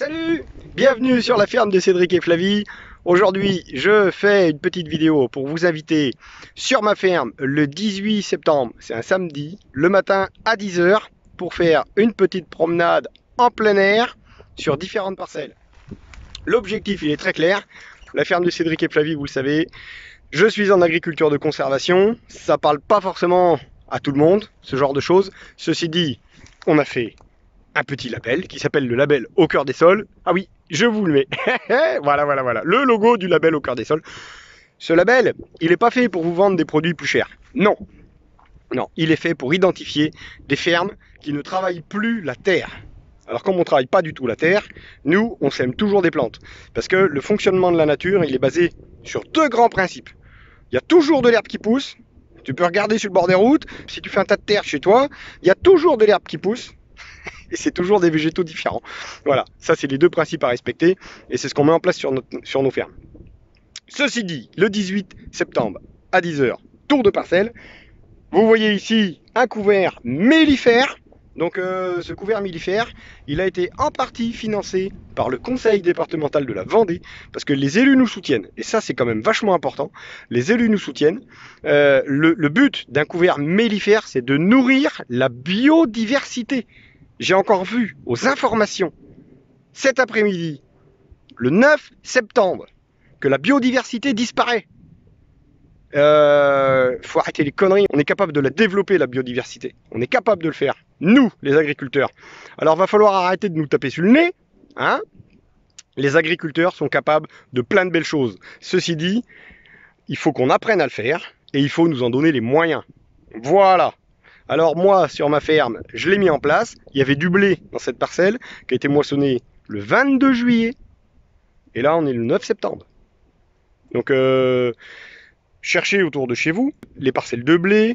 Salut Bienvenue sur la ferme de Cédric et Flavie. Aujourd'hui, je fais une petite vidéo pour vous inviter sur ma ferme le 18 septembre, c'est un samedi, le matin à 10h pour faire une petite promenade en plein air sur différentes parcelles. L'objectif, il est très clair. La ferme de Cédric et Flavie, vous le savez, je suis en agriculture de conservation. Ça parle pas forcément à tout le monde, ce genre de choses. Ceci dit, on a fait un petit label qui s'appelle le label au cœur des sols. Ah oui, je vous le mets. voilà, voilà, voilà. Le logo du label au cœur des sols. Ce label, il n'est pas fait pour vous vendre des produits plus chers. Non. Non, il est fait pour identifier des fermes qui ne travaillent plus la terre. Alors comme on ne travaille pas du tout la terre, nous, on sème toujours des plantes. Parce que le fonctionnement de la nature, il est basé sur deux grands principes. Il y a toujours de l'herbe qui pousse. Tu peux regarder sur le bord des routes. Si tu fais un tas de terre chez toi, il y a toujours de l'herbe qui pousse et c'est toujours des végétaux différents. Voilà, ça c'est les deux principes à respecter et c'est ce qu'on met en place sur, nos fermes. Ceci dit, le 18 septembre à 10h, tour de parcelle. Vous voyez ici un couvert mellifère. Donc euh, ce couvert mellifère, il a été en partie financé par le conseil départemental de la Vendée, parce que les élus nous soutiennent, et ça c'est quand même vachement important, les élus nous soutiennent. Euh, le but d'un couvert mellifère, c'est de nourrir la biodiversité j'ai encore vu aux informations cet après-midi, le 9 septembre, que la biodiversité disparaît. Euh, faut arrêter les conneries. On est capable de la développer, la biodiversité. On est capable de le faire. Nous, les agriculteurs. Alors, va falloir arrêter de nous taper sur le nez. Hein les agriculteurs sont capables de plein de belles choses. Ceci dit, il faut qu'on apprenne à le faire et il faut nous en donner les moyens. Voilà. Alors moi, sur ma ferme, je l'ai mis en place. Il y avait du blé dans cette parcelle qui a été moissonné le 22 juillet. Et là, on est le 9 septembre. Donc, euh, cherchez autour de chez vous les parcelles de blé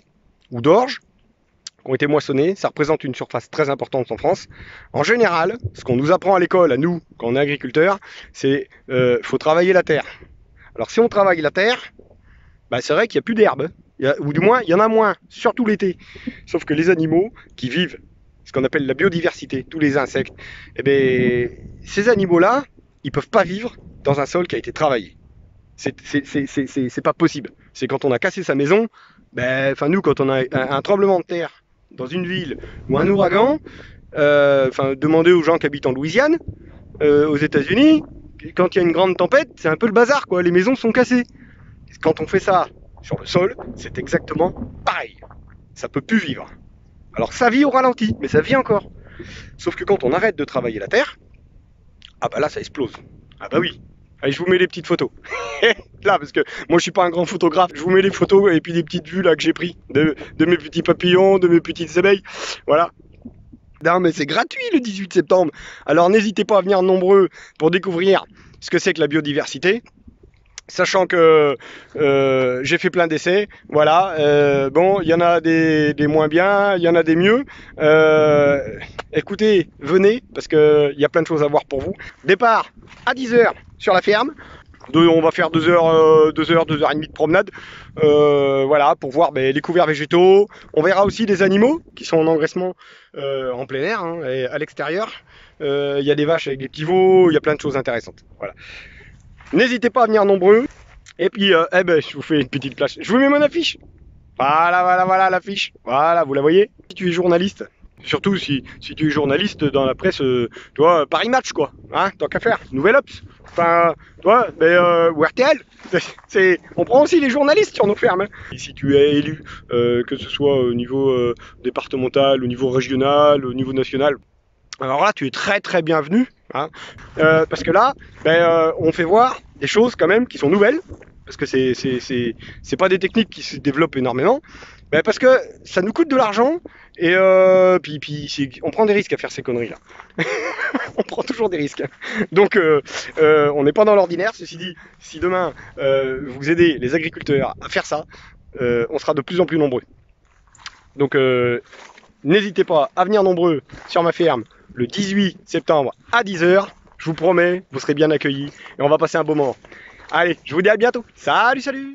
ou d'orge qui ont été moissonnées. Ça représente une surface très importante en France. En général, ce qu'on nous apprend à l'école, à nous, quand on est agriculteur, c'est euh, faut travailler la terre. Alors si on travaille la terre, bah, c'est vrai qu'il n'y a plus d'herbe ou du moins il y en a moins, surtout l'été. Sauf que les animaux qui vivent ce qu'on appelle la biodiversité, tous les insectes, eh bien, ces animaux-là, ils peuvent pas vivre dans un sol qui a été travaillé. C'est pas possible. C'est quand on a cassé sa maison, ben, enfin nous, quand on a un, tremblement de terre dans une ville ou un ouragan, euh, enfin demandez aux gens qui habitent en Louisiane, euh, aux États-Unis, quand il y a une grande tempête, c'est un peu le bazar, quoi. Les maisons sont cassées. Quand on fait ça sur le sol, c'est exactement pareil. Ça peut plus vivre. Alors ça vit au ralenti, mais ça vit encore. Sauf que quand on arrête de travailler la terre, ah bah là ça explose. Ah bah oui. Allez, je vous mets les petites photos. là, parce que moi je suis pas un grand photographe, je vous mets les photos et puis des petites vues là que j'ai pris de, de mes petits papillons, de mes petites abeilles. Voilà, non, mais c'est gratuit le 18 septembre. Alors n'hésitez pas à venir nombreux pour découvrir ce que c'est que la biodiversité sachant que euh, j'ai fait plein d'essais, voilà, euh, bon, il y en a des, moins bien, il y en a des mieux. Euh, écoutez, venez, parce qu'il y a plein de choses à voir pour vous. Départ à 10h sur la ferme. on va faire 2 heures, 2 heures, 2 heures et demie de promenade, voilà, pour voir ben, les couverts végétaux. On verra aussi des animaux qui sont en engraissement en plein air, hein, et à l'extérieur. Il y a des vaches avec des petits veaux, il y a plein de choses intéressantes. Voilà. N'hésitez pas à venir nombreux. Et puis, euh, eh ben, je vous fais une petite place. Je vous mets mon affiche. Voilà, voilà, voilà l'affiche. Voilà, vous la voyez Si tu es journaliste, surtout si, tu es journaliste dans la presse, euh, Paris Match, quoi. Hein, tant qu'à faire. Nouvelle Ops. Enfin, vois, mais, euh, ou RTL. On prend aussi les journalistes sur nos fermes. Hein. Et si tu es élu, euh, que ce soit au niveau départemental, au niveau régional, au niveau national, alors là, tu es très très bienvenu. Hein. Euh, parce que là, ben, euh, on fait voir des choses quand même qui sont nouvelles. Parce que c'est, c'est, pas des techniques qui se développent énormément. Ben, parce que ça nous coûte de l'argent. Et euh, puis, puis on prend des risques à faire ces conneries-là. on prend toujours des risques. Donc, on n'est pas dans l'ordinaire. Ceci dit, si demain vous aidez les agriculteurs à faire ça, on sera de plus en plus nombreux. Donc, n'hésitez pas à venir nombreux sur ma ferme le 18 septembre à 10h. Je vous promets, vous serez bien accueillis et on va passer un beau moment. Allez, je vous dis à bientôt. Salut, salut